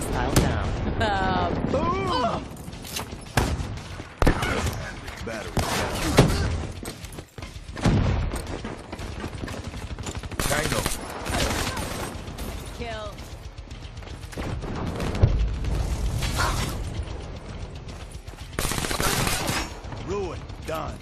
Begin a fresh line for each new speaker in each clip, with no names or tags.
Hostile down. Uh, Boom! Kill.
Ruin. Done.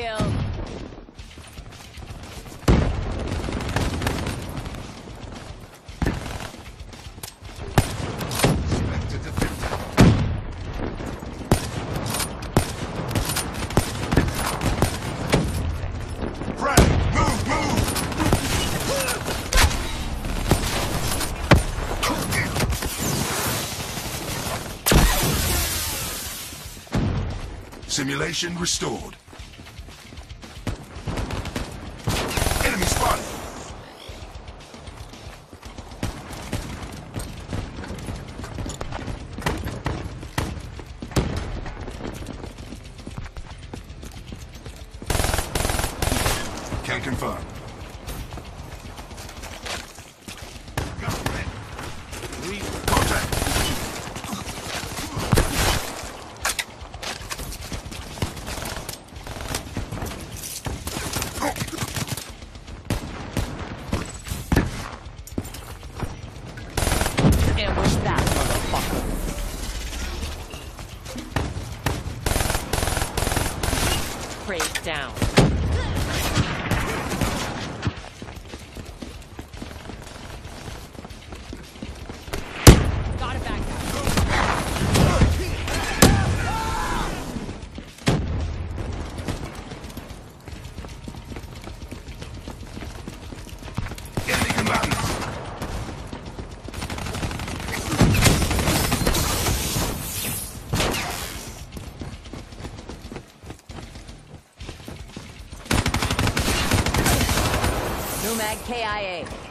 kill.
Simulation restored. confirmed.
Mag KIA.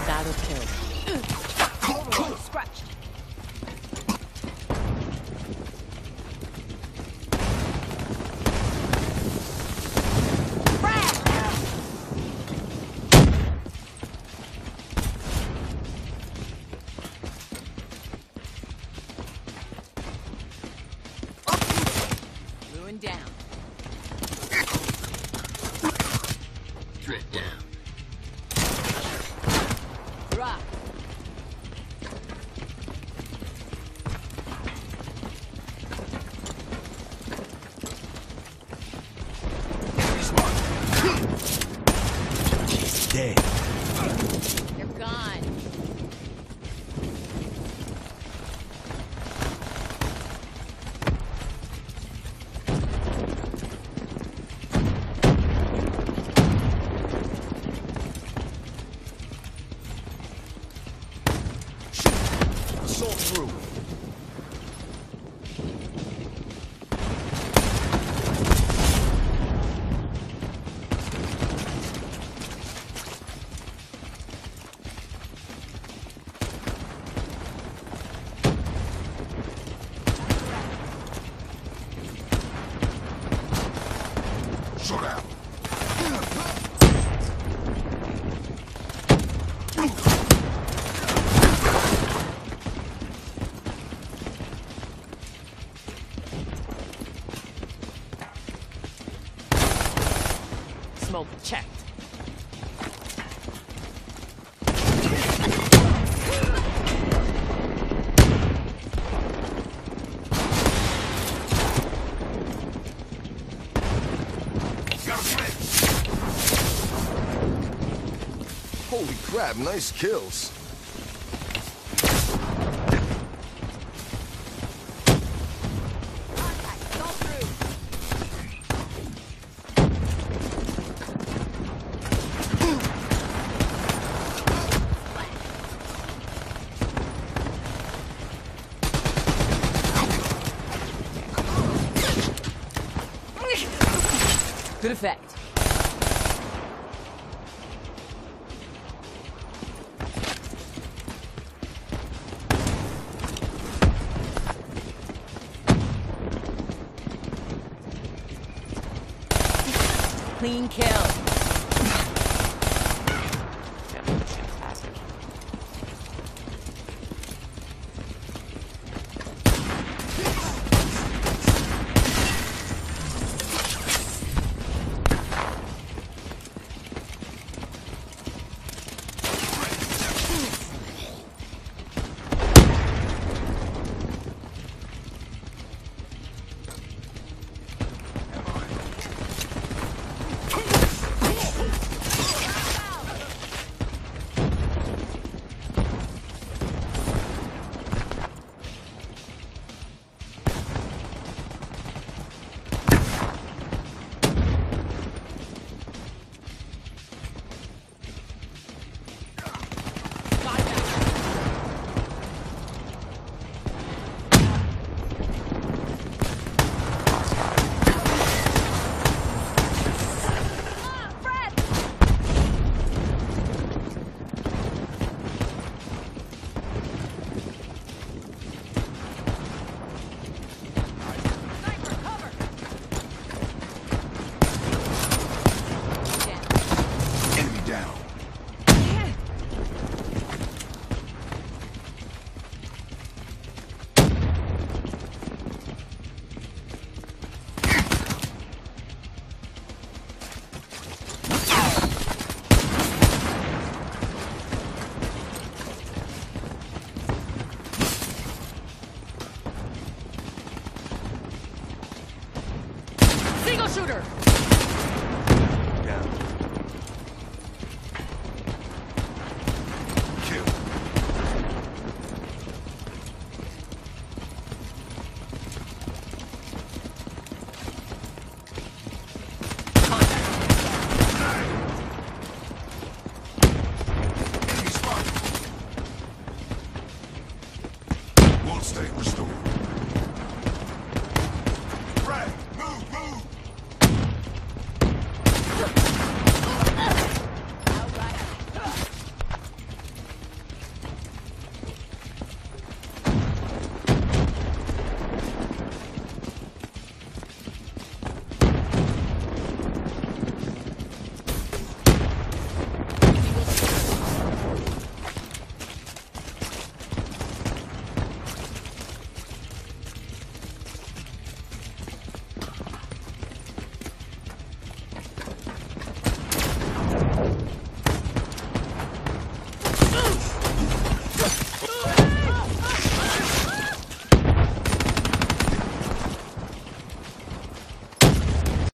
Soldado
kill. Scratched.
down. dead.
You're gone.
Jogado. nice kills.
Good effect. Clean kill.